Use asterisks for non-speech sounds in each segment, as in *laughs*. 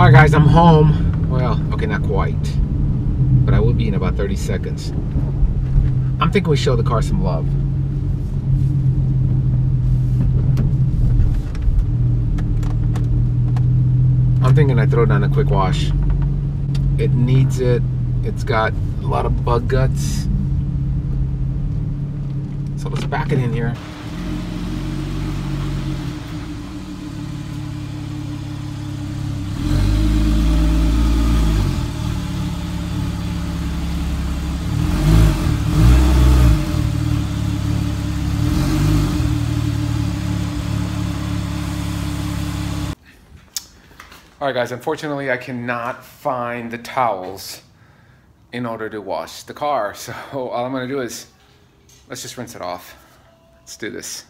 All right, guys, I'm home. Well, okay, not quite, but I will be in about 30 seconds. I'm thinking we show the car some love. I'm thinking I throw down a quick wash. It needs it. It's got a lot of bug guts. So let's back it in here. All right, guys, unfortunately, I cannot find the towels in order to wash the car. *laughs* So all I'm gonna do is, let's just rinse it off. Let's do this.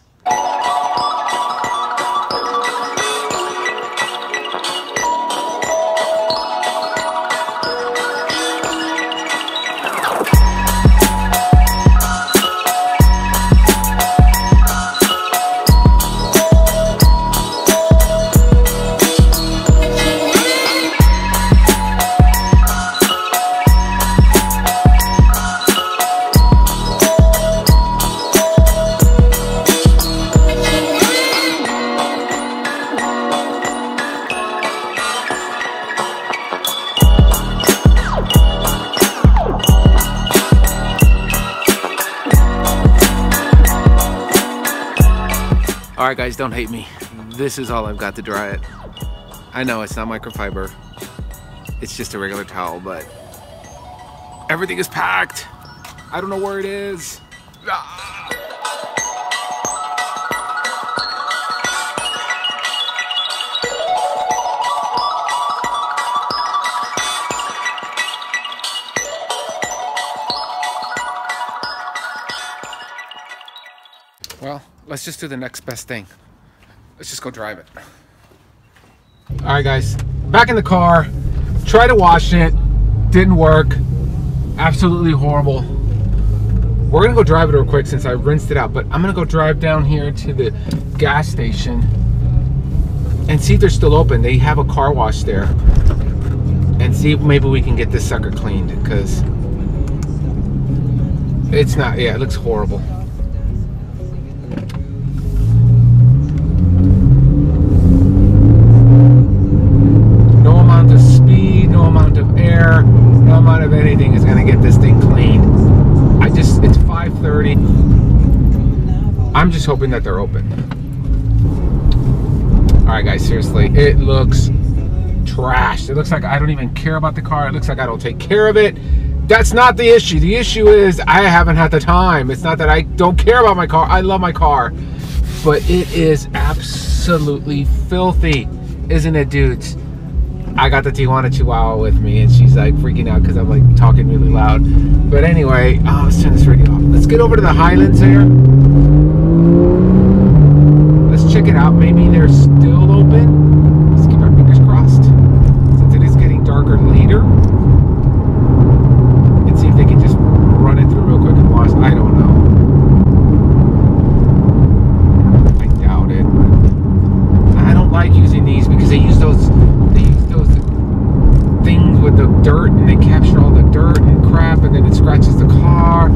All right, guys, don't hate me. This is all I've got to dry it. I know it's not microfiber. It's just a regular towel, but everything is packed. I don't know where it is. Ah! Let's just do the next best thing. Let's just go drive it. All right, guys, back in the car. Tried to wash it, didn't work. Absolutely horrible. We're gonna go drive it real quick since I rinsed it out, but I'm gonna go drive down here to the gas station and see if they're still open. They have a car wash there. And see if maybe we can get this sucker cleaned because it's not, yeah, it looks horrible. 5.30. I'm just hoping that they're open. All right, guys, seriously, it looks trash. It looks like I don't even care about the car. It looks like I don't take care of it. That's not the issue. The issue is I haven't had the time. It's not that I don't care about my car. I love my car. But it is absolutely filthy, isn't it, dudes? I got the Tijuana Chihuahua with me, and she's like freaking out because I'm like talking really loud. But anyway, oh, let's turn this radio off. Let's get over to the Highlands here. Let's check it out. Maybe they're still open. Let's keep our fingers crossed. Since it is getting darker later. And see if they can just run it through real quick and wash. I don't know. I doubt it. But I don't like using these because they use those they use those things with the dirt and they capture all the dirt and crap and then it scratches the car.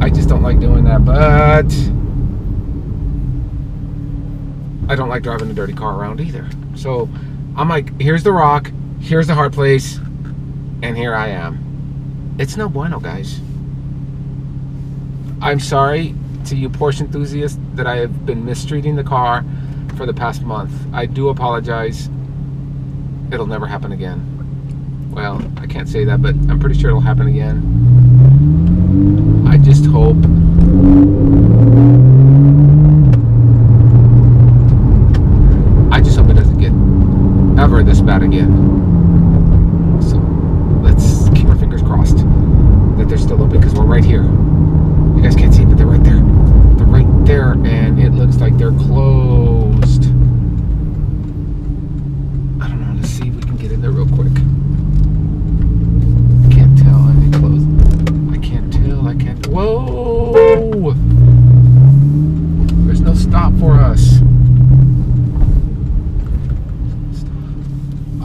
I just don't like doing that, but I don't like driving a dirty car around either. So I'm like, here's the rock, here's the hard place, and here I am. It's no bueno, guys. I'm sorry to you Porsche enthusiasts that I have been mistreating the car for the past month. I do apologize. It'll never happen again. Well, I can't say that, but I'm pretty sure it'll happen again. I just hope. I just hope it doesn't get ever this bad again. So let's keep our fingers crossed that they're still open because we're right here. You guys can't see, but they're right there. They're right there, and it looks like they're closed. I don't know. Let's see if we can get in there real quick. I can't tell. Are they closed? I can't tell. I can't. Whoa! There's no stop for us.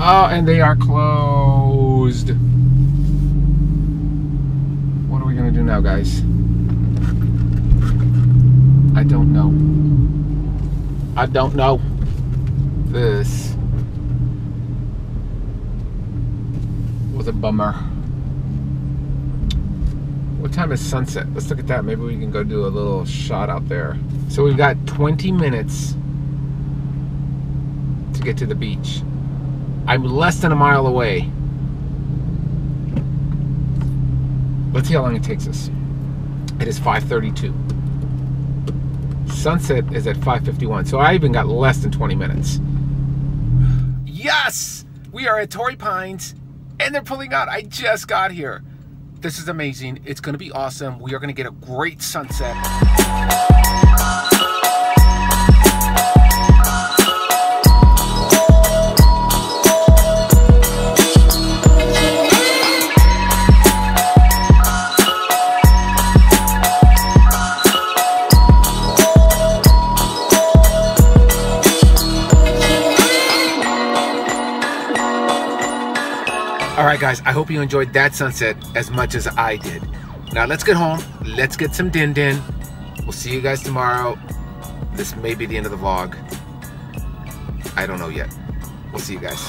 Oh, and they are closed. What are we gonna do now, guys? I don't know. I don't know. This was a bummer. What time is sunset? Let's look at that. Maybe we can go do a little shot out there. So we've got 20 minutes to get to the beach. I'm less than a mile away. Let's see how long it takes us. It is 5:32. Sunset is at 5:51, so I even got less than 20 minutes. Yes, we are at Torrey Pines, and they're pulling out. I just got here. This is amazing. It's going to be awesome. We are going to get a great sunset. All right, guys, I hope you enjoyed that sunset as much as I did. Now let's get home. Let's get some din din. We'll see you guys tomorrow. This may be the end of the vlog. I don't know yet. We'll see you guys.